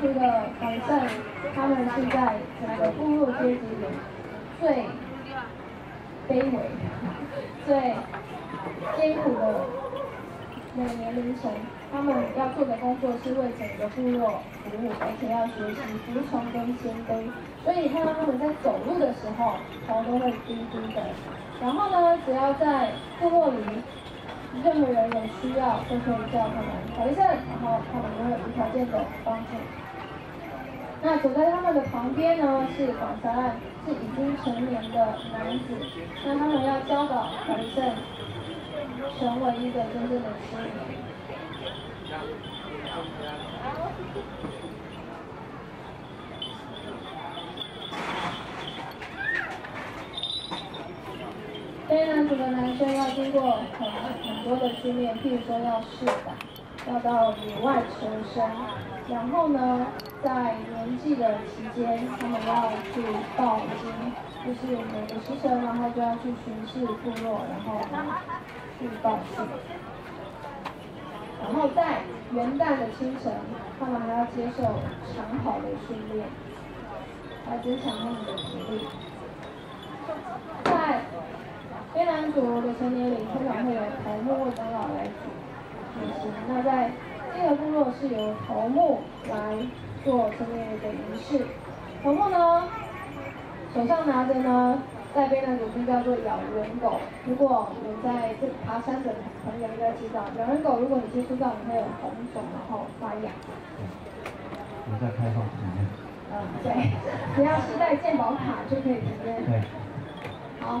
族的反胜，他们是在整个部落阶级里最卑微、最艰苦的那个年龄层。他们要做的工作是为整个部落服务，而且要学习服从跟谦卑。所以看到他们在走路的时候，头都会低低的。然后呢，只要在部落里，任何人有需要，都可以叫他们回圣，然后他们就会无条件的帮助。那走在他们的旁边呢，是广沙岸，是已经成年的男子。那他们要教导回圣，成为一个真正的诗人。非男子的男生要经过很很多的训练，譬如说要试打，要到野外求生，然后呢，在年纪的期间，他们要去报经，就是每个时辰，然后就要去巡视部落，然后去报信。然后在元旦的清晨，他们还要接受长跑的训练，来增强他们的体力。在非男族的成年礼，通常会有头目或长老来主举行。那在这个部落是由头目来做成年礼的仪式。头目呢，手上拿着呢。在边的主题叫做咬人狗。如果有在这爬山的朋友应该知道，咬人狗如果你接触到，你会有红肿，然后发痒。我在开放里面。嗯，对，只要是带健保卡就可以直接。对。好。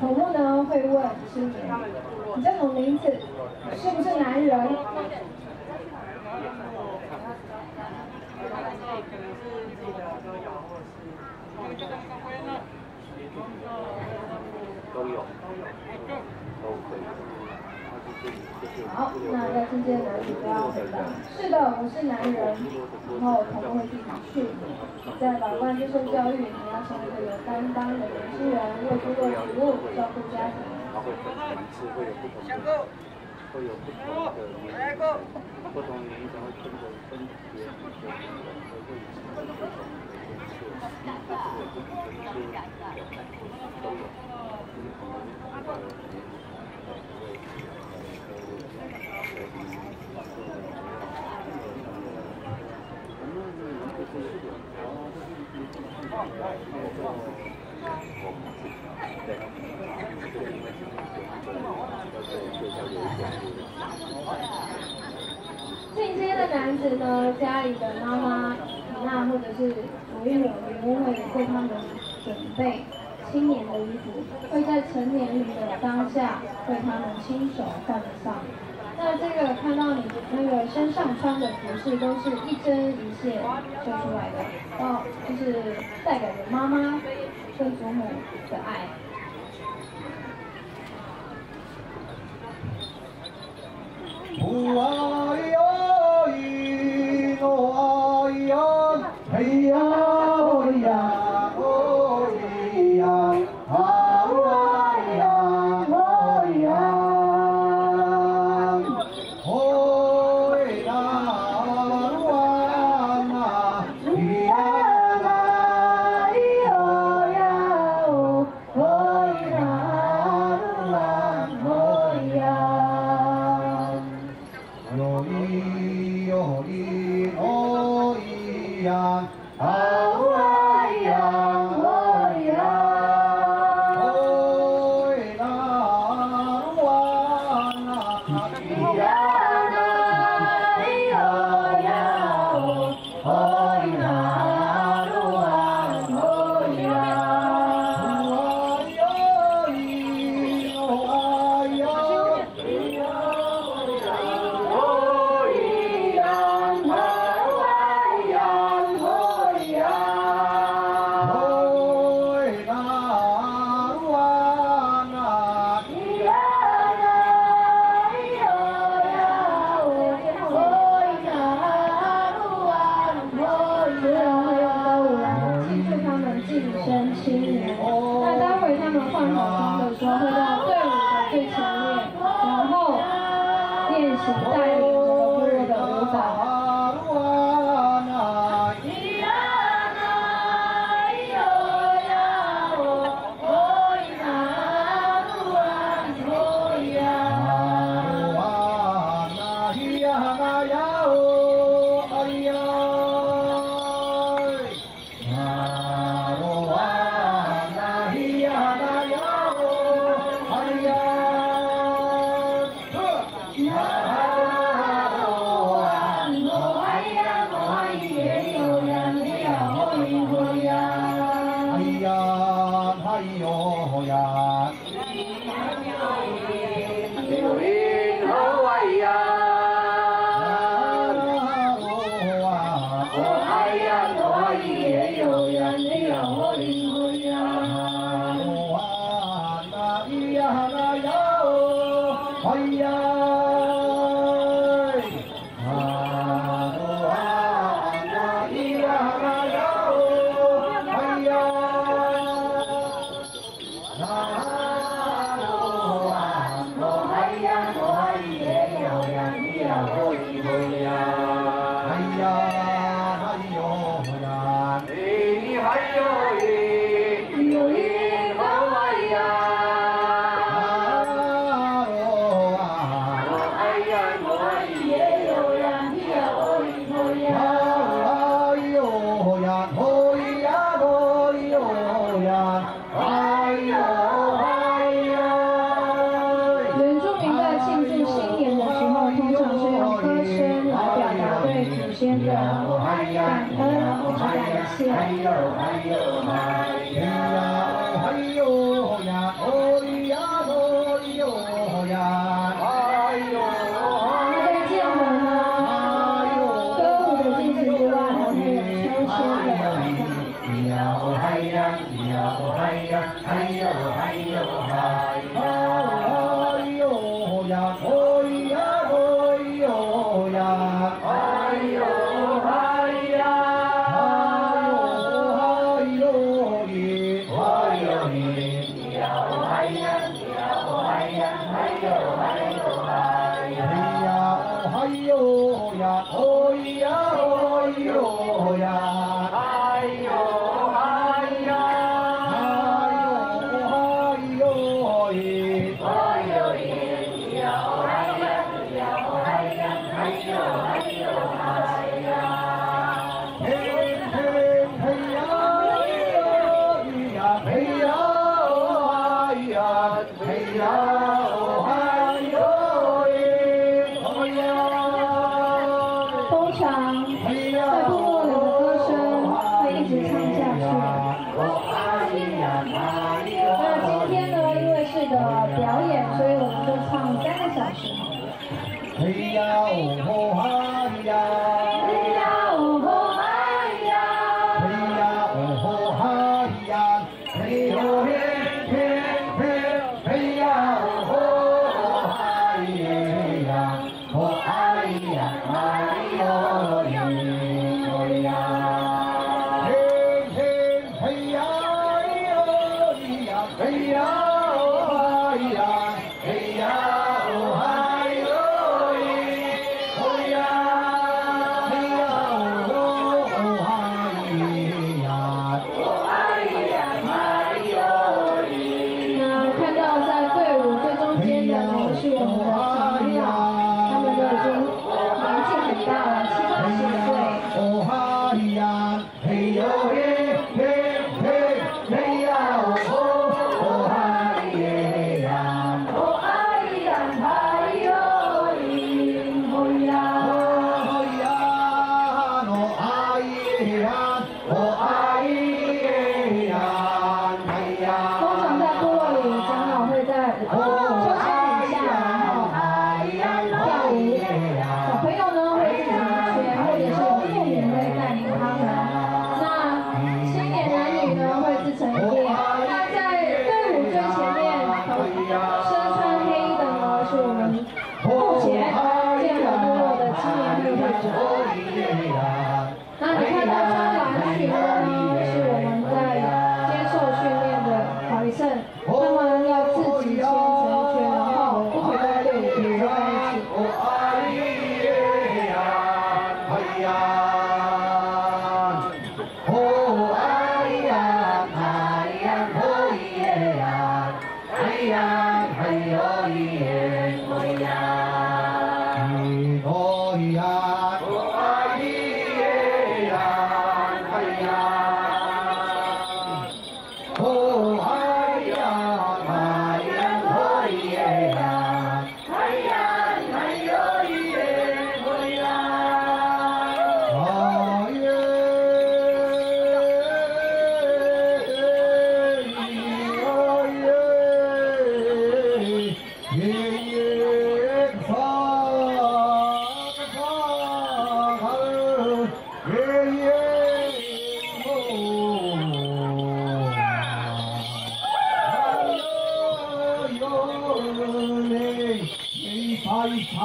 宠物。呢会问是你：“你叫什么名字？是不是男人？”好，那要进阶的男子都要回答。是的，我是男人。然后头目会自己去，在法官接受教育，你要成为一个有担当的年轻人，为部落服务，照顾家庭。会层次会有不同的，会有不同的年龄，不同年龄层会分分别不同的，会会以不同的层次，就是有不同的一些都有。进阶的男子呢，家里的妈妈、那或者是为母也会为他们准备青年的衣服，会在成年礼的当下为他们亲手换上。那这个看到你那个身上穿的服饰都是一针一线绣出来的，哦，就是代表着妈妈对祖母的爱。在蒙古的舞蹈。嘿呀哦豁哈利嘿呀哦嘿呀哦嘿嘿嘿嘿呀哦呀呀 Yeah.